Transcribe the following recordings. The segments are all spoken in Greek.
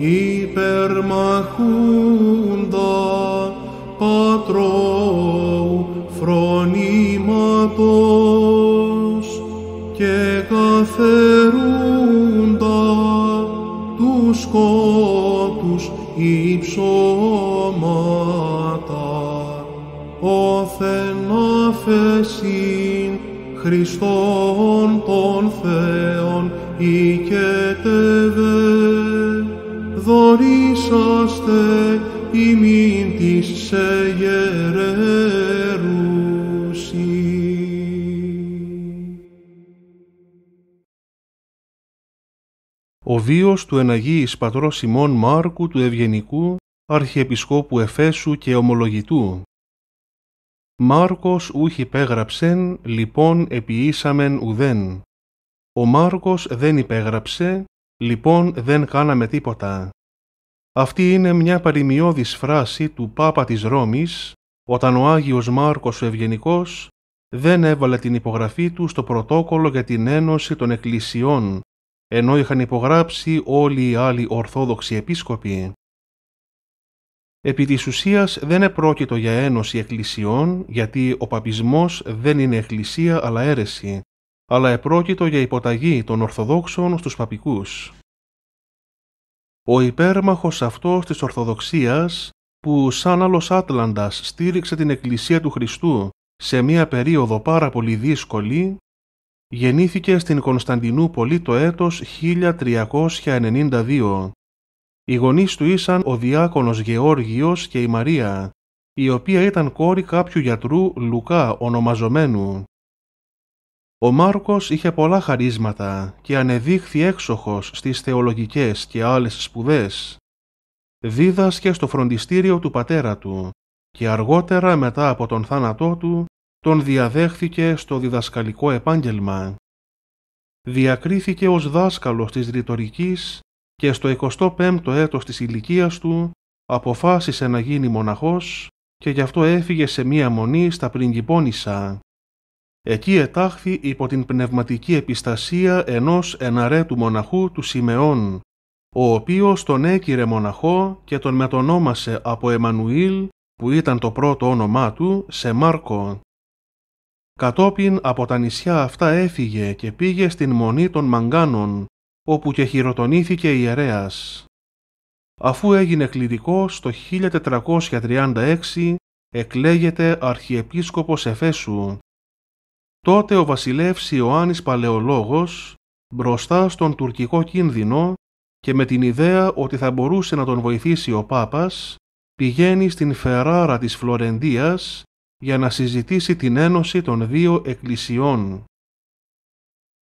υπερμαχούντα πατρώου φρονήματος και καθερούντα τους σκότους υψώματα. Όθεν αφεσίν Χριστόν των Θεών οικετεύε δωρήσαστε ημίν της σε γερερούσι. Ο βίος του εναγίης πατρός Σιμών Μάρκου του Ευγενικού, Αρχιεπισκόπου Εφέσου και Ομολογητού. Μάρκος ούχ υπέγραψεν, λοιπόν επιήσαμεν ουδέν. Ο Μάρκος δεν υπέγραψε, λοιπόν δεν κάναμε τίποτα. Αυτή είναι μια παροιμιώδης φράση του Πάπα της Ρώμης, όταν ο Άγιος Μάρκος ο Ευγενικός δεν έβαλε την υπογραφή του στο πρωτόκολλο για την Ένωση των Εκκλησιών, ενώ είχαν υπογράψει όλοι οι άλλοι Ορθόδοξοι Επίσκοποι. Επί της ουσίας δεν επρόκειτο για ένωση εκκλησιών, γιατί ο παπισμός δεν είναι εκκλησία αλλά αίρεση, αλλά επρόκειτο για υποταγή των Ορθοδόξων στους παπικούς. Ο υπέρμαχος αυτός της Ορθοδοξίας, που σαν άλλος Άτλαντας στήριξε την Εκκλησία του Χριστού σε μία περίοδο πάρα πολύ δύσκολη, γεννήθηκε στην Κωνσταντινούπολη το έτος 1392. Οι γονείς του ήσαν ο διάκονος Γεώργιος και η Μαρία, η οποία ήταν κόρη κάποιου γιατρού Λουκά ονομαζομένου. Ο Μάρκος είχε πολλά χαρίσματα και ανεδείχθη έξοχος στις θεολογικές και άλλες σπουδές. Δίδασκε στο φροντιστήριο του πατέρα του και αργότερα μετά από τον θάνατό του τον διαδέχθηκε στο διδασκαλικό επάγγελμα. Διακρίθηκε ως δάσκαλος της ρητορικής και στο 25ο έτος της ηλικίας του αποφάσισε να γίνει μοναχός και γι' αυτό έφυγε σε μία μονή στα Πριγκυπώνησα. Εκεί ετάχθη υπό την πνευματική επιστασία ενός εναρέτου μοναχού του Σιμεών, ο οποίος τον έκυρε μοναχό και τον μετονόμασε από Εμμανουήλ, που ήταν το πρώτο όνομά του, σε Μάρκο. Κατόπιν από τα νησιά αυτά έφυγε και πήγε στην Μονή των Μαγκάνων, όπου και χειροτονήθηκε ιερέας. Αφού έγινε κληρικός το 1436 εκλέγεται Αρχιεπίσκοπος Εφέσου. Τότε ο βασιλεύς Ιωάννης Παλαιολόγος μπροστά στον τουρκικό κίνδυνο και με την ιδέα ότι θα μπορούσε να τον βοηθήσει ο Πάπας πηγαίνει στην Φεράρα της Φλωρεντίας για να συζητήσει την ένωση των δύο εκκλησιών.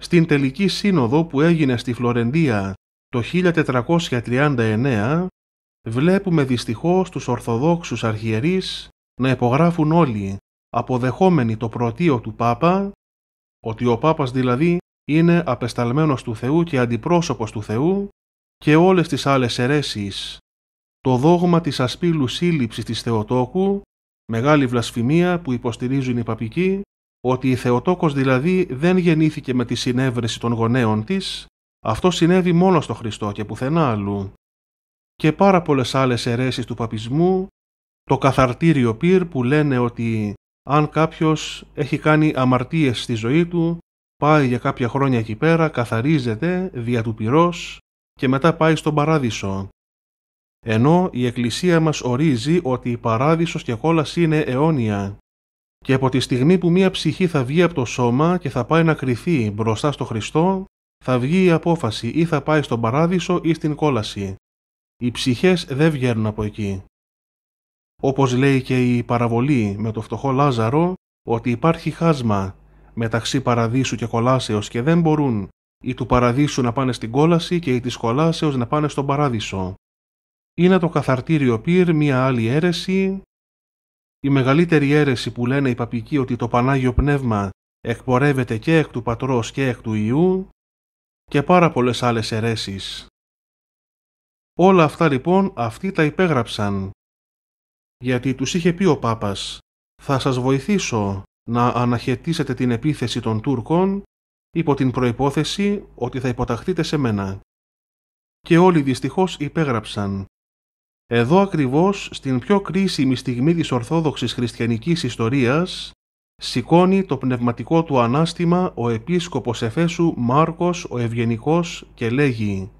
Στην τελική σύνοδο που έγινε στη Φλωρεντία το 1439 βλέπουμε δυστυχώς τους Ορθοδόξους αρχιερείς να υπογράφουν όλοι αποδεχόμενοι το πρωτείο του Πάπα, ότι ο Πάπας δηλαδή είναι απεσταλμένος του Θεού και αντιπρόσωπος του Θεού και όλες τις άλλες αιρέσεις. Το δόγμα της ασπίλου σύλληψης της Θεοτόκου, μεγάλη βλασφημία που υποστηρίζουν οι παπικοί, ότι η Θεοτόκος δηλαδή δεν γεννήθηκε με τη συνέβρεση των γονέων της, αυτό συνέβη μόνο στο Χριστό και πουθενά αλλού. Και πάρα πολλές άλλες αιρέσεις του παπισμού, το καθαρτήριο πυρ που λένε ότι αν κάποιος έχει κάνει αμαρτίες στη ζωή του, πάει για κάποια χρόνια εκεί πέρα, καθαρίζεται δια του πυρός και μετά πάει στον παράδεισο. Ενώ η Εκκλησία μας ορίζει ότι η παράδεισος και κόλαση είναι αιώνια και από τη στιγμή που μία ψυχή θα βγει από το σώμα και θα πάει να κρυθεί μπροστά στο Χριστό, θα βγει η απόφαση ή θα πάει στον παράδεισο ή στην κόλαση. Οι ψυχές δεν βγαίνουν από εκεί. Όπως λέει και η παραβολή με το φτωχό Λάζαρο, ότι υπάρχει χάσμα μεταξύ παραδείσου και κολάσεως και δεν μπορούν οι του παραδείσου να πάνε στην κόλαση και οι της κολάσεως να πάνε στον παράδεισο. Είναι το καθαρτήριο πυρ μια άλλη αίρεση, η μεγαλύτερη αίρεση που λένε οι παπικοί ότι το Πανάγιο Πνεύμα εκπορεύεται και εκ του Πατρός και εκ του Ιού και πάρα πολλές άλλες αιρέσεις. Όλα αυτά λοιπόν αυτοί τα υπέγραψαν γιατί τους είχε πει ο Πάπας «Θα σας βοηθήσω να αναχαιτήσετε την επίθεση των Τούρκων υπό την προϋπόθεση ότι θα υποταχθείτε σε μένα». Και όλοι δυστυχώς υπέγραψαν. Εδώ ακριβώς στην πιο κρίσιμη στιγμή της Ορθόδοξης Χριστιανικής Ιστορίας σηκώνει το πνευματικό του ανάστημα ο επίσκοπος Εφέσου Μάρκος ο Ευγενικός και λέγει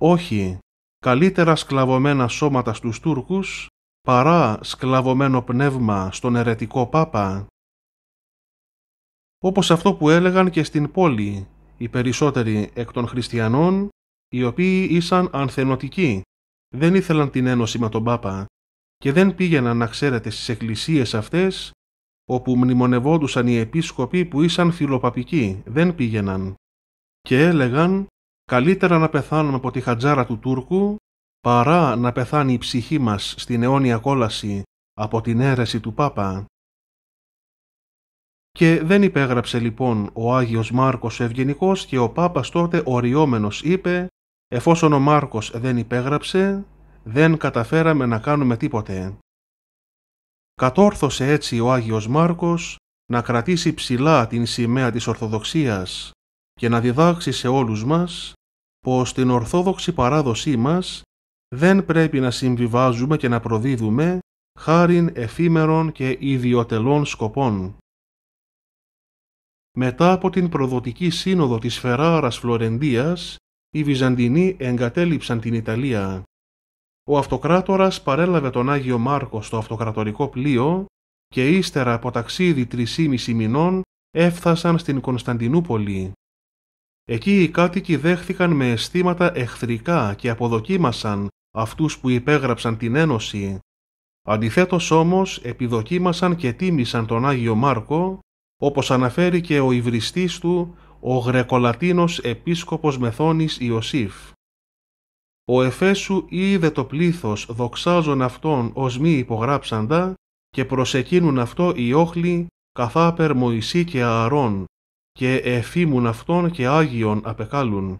«Όχι, καλύτερα σκλαβωμένα σώματα στους Τούρκους παρά σκλαβωμένο πνεύμα στον ερετικό Πάπα». Όπως αυτό που έλεγαν και στην πόλη οι περισσότεροι εκ των χριστιανών οι οποίοι ήσαν ανθενωτικοί, δεν ήθελαν την ένωση με τον Πάπα και δεν πήγαιναν να ξέρετε στις εκκλησίες αυτές όπου μνημονευόντουσαν οι επίσκοποι που ήσαν φιλοπαπικοί, δεν πήγαιναν. Και έλεγαν καλύτερα να πεθάνουμε από τη χατζάρα του Τούρκου παρά να πεθάνει η ψυχή μας στην αιώνια κόλαση από την αίρεση του Πάπα. Και δεν υπέγραψε λοιπόν ο Άγιος Μάρκος Ευγενικός και ο Πάπας τότε οριόμενος είπε εφόσον ο Μάρκος δεν υπέγραψε δεν καταφέραμε να κάνουμε τίποτε. Κατόρθωσε έτσι ο Άγιος Μάρκος να κρατήσει ψηλά την σημαία της Ορθοδοξίας και να διδάξει σε όλους μας πως την Ορθόδοξη παράδοσή μας δεν πρέπει να συμβιβάζουμε και να προδίδουμε χάριν εφήμερων και ιδιωτελών σκοπών. Μετά από την προδοτική σύνοδο της Φεράρας Φλωρεντίας, οι Βυζαντινοί εγκατέλειψαν την Ιταλία. Ο αυτοκράτορας παρέλαβε τον Άγιο Μάρκο στο αυτοκρατορικό πλοίο και ύστερα από ταξίδι τρισήμιση μηνών έφτασαν στην Κωνσταντινούπολη. Εκεί οι κάτοικοι δέχθηκαν με αισθήματα εχθρικά και αποδοκίμασαν αυτούς που υπέγραψαν την Ένωση. Αντιθέτως όμως επιδοκίμασαν και τίμησαν τον Άγιο Μάρκο, όπως αναφέρει και ο υβριστής του, ο Γρεκολατίνος Επίσκοπος Μεθόνης Ιωσήφ. Ο Εφέσου είδε το πλήθος δοξάζων αυτών ως μη υπογράψαντα και προς εκείνουν αυτό οι όχλοι καθάπερ Μωυσή και Ααρών και εφήμουν αυτών και Άγιον απεκάλουν.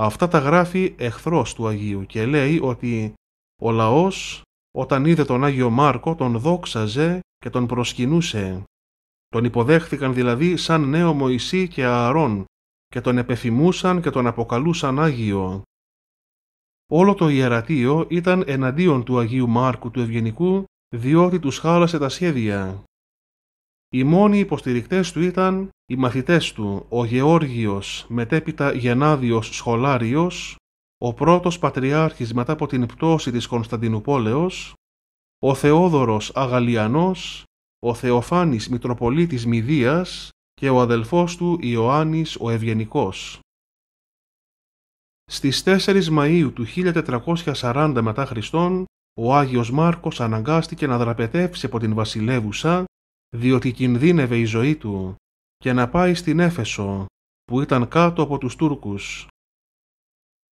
Αυτά τα γράφει εχθρός του Αγίου και λέει ότι ο λαός όταν είδε τον Άγιο Μάρκο τον δόξαζε και τον προσκυνούσε. Τον υποδέχθηκαν δηλαδή σαν νέο Μωυσή και Ααρών και τον επεφημούσαν και τον αποκαλούσαν Άγιο. Όλο το ιερατείο ήταν εναντίον του Αγίου Μάρκου του Ευγενικού διότι τους χάλασε τα σχέδια. Οι μόνοι υποστηρικτές του ήταν οι μαθητές του, ο Γεώργιος, μετέπειτα Γενάδιος Σχολάριος, ο πρώτος πατριάρχης μετά από την πτώση της Κωνσταντινούπολεως, ο Θεόδωρος Αγαλιανός, ο Θεοφάνης Μητροπολίτης Μηδίας και ο αδελφός του Ιωάννης ο Ευγενικός. Στις 4 Μαΐου του 1440 μετά Χριστόν, ο Άγιος Μάρκος αναγκάστηκε να δραπετεύσει από την βασιλεύουσα, διότι κινδύνευε η ζωή του, και να πάει στην Έφεσο, που ήταν κάτω από τους Τούρκους.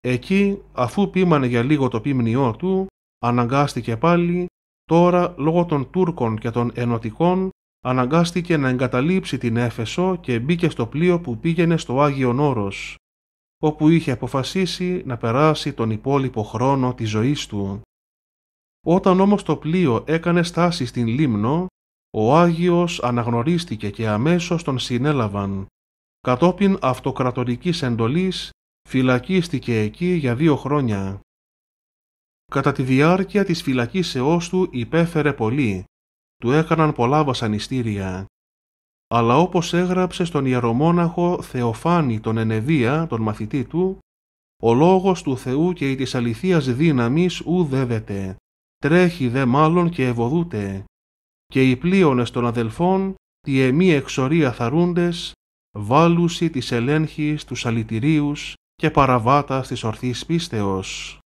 Εκεί, αφού πείμανε για λίγο το πίμνιό του, αναγκάστηκε πάλι, τώρα λόγω των Τούρκων και των Ενωτικών, αναγκάστηκε να εγκαταλείψει την Έφεσο και μπήκε στο πλοίο που πήγαινε στο Άγιον Όρος, όπου είχε αποφασίσει να περάσει τον υπόλοιπο χρόνο της ζωής του. Όταν όμως το πλοίο έκανε στάση στην Λίμνο, ο Άγιος αναγνωρίστηκε και αμέσως τον συνέλαβαν. Κατόπιν αυτοκρατορικής εντολής φυλακίστηκε εκεί για δύο χρόνια. Κατά τη διάρκεια της φυλακίσεώς του υπέφερε πολύ. Του έκαναν πολλά βασανιστήρια αλλά όπως έγραψε στον ιερομόναχο Θεοφάνη τον Ενεδία, τον μαθητή του, ο λόγος του Θεού και η της αληθείας δύναμης ου δεύεται, τρέχει δε μάλλον και ευωδούται, και οι πλοίονες των αδελφών, τη εμή εξορία θαρούντες, βάλουσι της ελέγχης τους αλητηρίους και παραβάτα της ορθής πίστεως.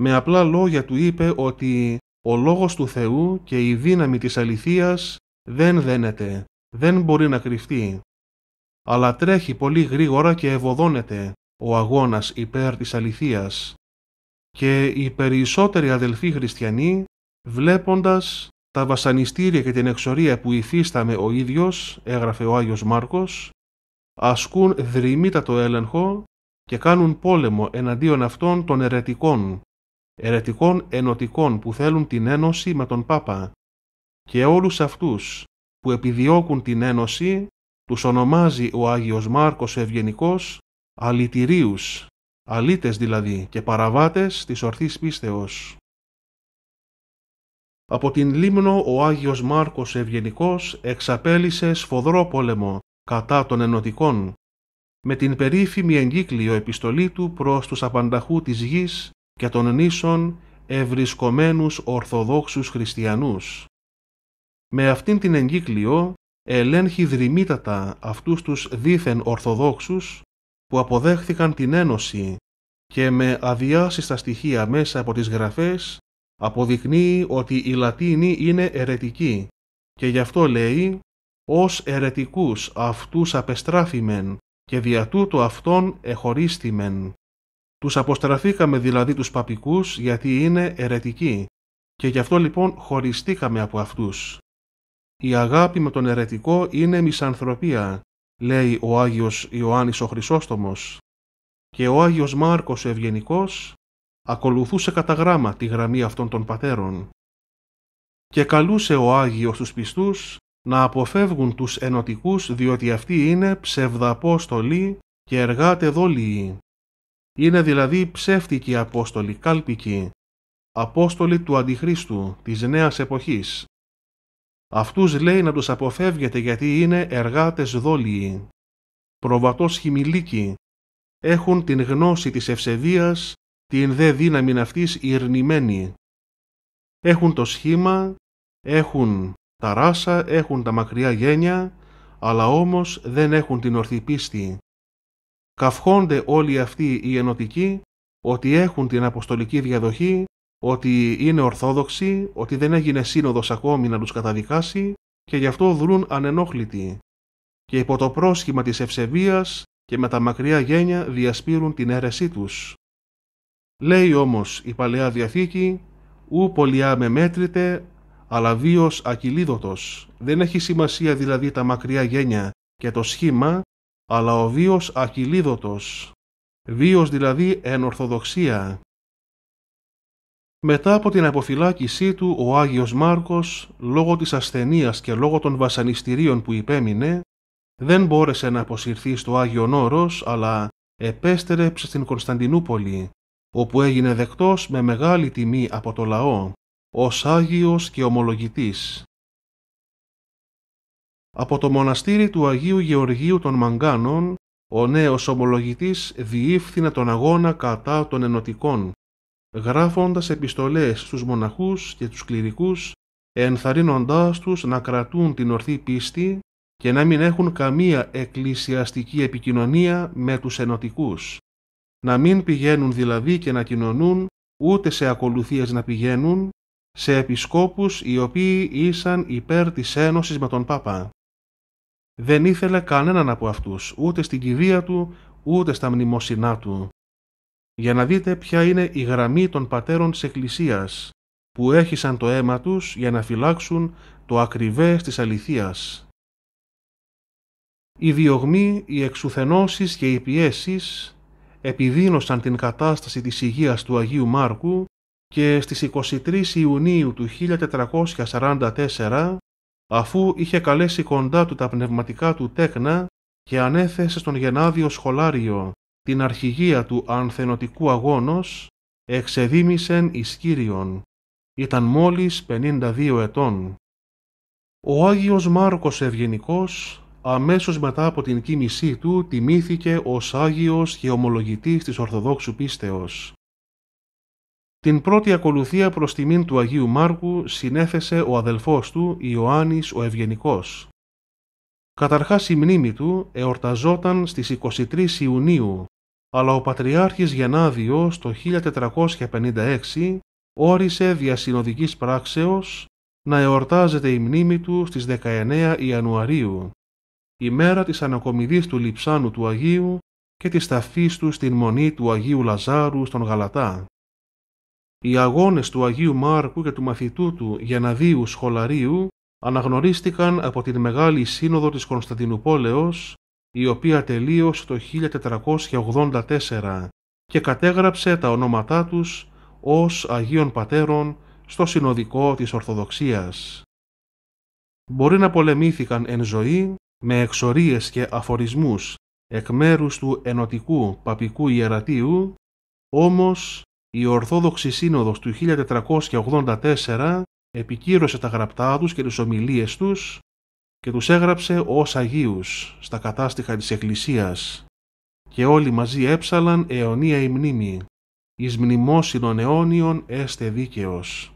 Με απλά λόγια του είπε ότι ο λόγος του Θεού και η δύναμη της αληθείας δεν δένεται, δεν μπορεί να κρυφτεί. αλλά τρέχει πολύ γρήγορα και ευωδώνεται ο αγώνας υπέρ της αληθείας. Και οι περισσότεροι αδελφοί χριστιανοί, βλέποντας τα βασανιστήρια και την εξορία που υφίσταμε ο ίδιος, έγραφε ο Άγιος Μάρκος, ασκούν δρυμύτατο έλεγχο και κάνουν πόλεμο εναντίον αυτών των ερετικών, ερετικών ενωτικών που θέλουν την ένωση με τον Πάπα και όλους αυτούς που επιδιώκουν την ένωση τους ονομάζει ο Άγιος Μάρκος Ευγενικός αλητηρίους, αλήτες δηλαδή και παραβάτες της ορθής πίστεως. Από την Λίμνο ο Άγιος Μάρκος Ευγενικός εξαπέλυσε σφοδρό πόλεμο κατά των ενωτικών με την περίφημη εγκύκλιο επιστολή του προς τους απανταχού της γης και των νήσων ευρισκομένους Ορθοδόξους Χριστιανούς. Με αυτήν την εγκύκλιο ελέγχει δρυμύτατα αυτούς τους δίθεν Ορθοδόξους που αποδέχθηκαν την Ένωση και με αδιάσυστα στοιχεία μέσα από τις γραφές αποδεικνύει ότι οι Λατίνοι είναι ερετικοί και γι' αυτό λέει «Ως ερετικούς αυτούς απεστράφημεν και δια τούτο αυτόν εχωρίστημεν». Τους αποστραφήκαμε δηλαδή τους παπικούς γιατί είναι ερετικοί και γι' αυτό λοιπόν χωριστήκαμε από αυτούς. Η αγάπη με τον ερετικό είναι μισανθρωπία, λέει ο Άγιος Ιωάννης ο Χρυσόστομος. Και ο Άγιος Μάρκος ο Ευγενικός ακολουθούσε κατά γράμμα τη γραμμή αυτών των πατέρων. Και καλούσε ο Άγιος τους πιστούς να αποφεύγουν τους ενωτικούς διότι αυτοί είναι ψευδαπόστολοι και εργάτε δόλιοι. Είναι δηλαδή ψεύτικοι απόστολοι, κάλπικοι, απόστολοι του Αντιχρίστου, της νέας εποχής. Αυτούς λέει να τους αποφεύγετε γιατί είναι εργάτες δόλιοι. Προβατός χιμηλίκοι, έχουν την γνώση της ευσεβίας, την δε δύναμη αυτής ειρνημένη. Έχουν το σχήμα, έχουν τα ράσα, έχουν τα μακριά γένια, αλλά όμως δεν έχουν την ορθή πίστη. Καυχόνται όλοι αυτοί οι ενωτικοί ότι έχουν την αποστολική διαδοχή ότι είναι ορθόδοξοι, ότι δεν έγινε σύνοδος ακόμη να τους καταδικάσει και γι' αυτό δρούν ανενόχλητοι και υπό το πρόσχημα της ευσεβίας και με τα μακριά γένια διασπείρουν την αίρεσή τους. Λέει όμως η Παλαιά Διαθήκη «Ου πολιά με μέτρητε, αλλά βίος ακυλίδωτος». Δεν έχει σημασία δηλαδή τα μακριά γένια και το σχήμα, αλλά ο βίος ακυλίδωτος. Βίος δηλαδή εν ορθοδοξία, μετά από την αποφυλάκησή του, ο Άγιος Μάρκος, λόγω της ασθενείας και λόγω των βασανιστήριων που υπέμεινε, δεν μπόρεσε να αποσυρθεί στο Άγιο Όρος, αλλά επέστρεψε στην Κωνσταντινούπολη, όπου έγινε δεκτός με μεγάλη τιμή από το λαό, ως Άγιος και Ομολογητής. Από το μοναστήρι του Αγίου Γεωργίου των Μαγκάνων, ο νέος ομολογητής διήφθηνε τον αγώνα κατά των ενωτικών γράφοντας επιστολές στους μοναχούς και τους κληρικούς, ενθαρρύνοντάς τους να κρατούν την ορθή πίστη και να μην έχουν καμία εκκλησιαστική επικοινωνία με τους ενωτικούς. Να μην πηγαίνουν δηλαδή και να κοινωνούν ούτε σε ακολουθίες να πηγαίνουν, σε επισκόπους οι οποίοι ήσαν υπέρ της ένωσης με τον Πάπα. Δεν ήθελε κανέναν από αυτούς, ούτε στην κηδεία του, ούτε στα μνημόσυνά του για να δείτε ποια είναι η γραμμή των πατέρων της Εκκλησίας που έχησαν το αίμα τους για να φυλάξουν το ακριβές της αληθείας. Οι διωγμοί, οι εξουθενώσεις και οι πιέσεις επιδίνωσαν την κατάσταση της υγείας του Αγίου Μάρκου και στις 23 Ιουνίου του 1444 αφού είχε καλέσει κοντά του τα πνευματικά του τέκνα και ανέθεσε στον Γενάδιο σχολάριο την αρχηγία του ανθενωτικού αγώνος εξεδίμησεν εις Κύριον. Ήταν μόλις 52 ετών. Ο Άγιος Μάρκος Ευγενικός αμέσως μετά από την κοίμησή του τιμήθηκε ως Άγιος και ομολογητής της Ορθοδόξου πίστεως. Την πρώτη ακολουθία προς τιμήν του Αγίου Μάρκου συνέθεσε ο αδελφός του Ιωάννης ο Ευγενικός. Καταρχάς η μνήμη του εορταζόταν στις 23 Ιουνίου αλλά ο Πατριάρχης Γενάδιος το 1456 όρισε διασυνοδικής πράξεως να εορτάζεται η μνήμη του στις 19 Ιανουαρίου. Η μέρα της ανακομιδής του λιψάνου του Αγίου και της ταφής του στην μονή του Αγίου Λαζάρου στον Γαλατά. Οι αγώνες του Αγίου Μάρκου και του μαθητού του Γεναδίου Σχολαρίου αναγνωρίστηκαν από την Μεγάλη Σύνοδο της Κωνσταντινούπολεως, η οποία τελείωσε το 1484 και κατέγραψε τα ονόματά τους ως Αγίων Πατέρων στο συνοδικό της Ορθοδοξίας. Μπορεί να πολεμήθηκαν εν ζωή με εξορίες και αφορισμούς εκ μέρους του ενωτικού παπικού ιερατείου, όμως η Ορθόδοξη Σύνοδος του 1484 επικύρωσε τα γραπτά τους και τις ομιλίες τους και τους έγραψε ως Αγίους στα κατάστοιχα της Εκκλησίας και όλοι μαζί έψαλαν αιωνία η μνήμη, εις μνημόσυνον αιώνιον έστε δίκαιος.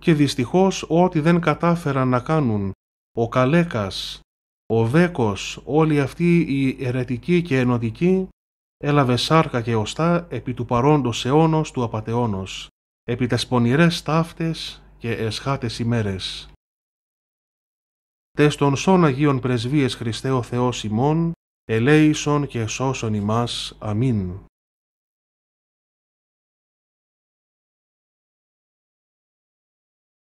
Και δυστυχώς ό,τι δεν κατάφεραν να κάνουν ο Καλέκας, ο Βέκος, όλοι αυτοί οι αιρετικοί και ενωτικοί, έλαβε σάρκα και οστά επί του παρόντος αιώνος του απατεώνος, επί τες πονηρές ταύτες και εσχάτες ημέρες. Τες των σών Αγίων Πρεσβείες Χριστέ ο Θεός ημών, ελέησον και σώσον ημάς. Αμήν.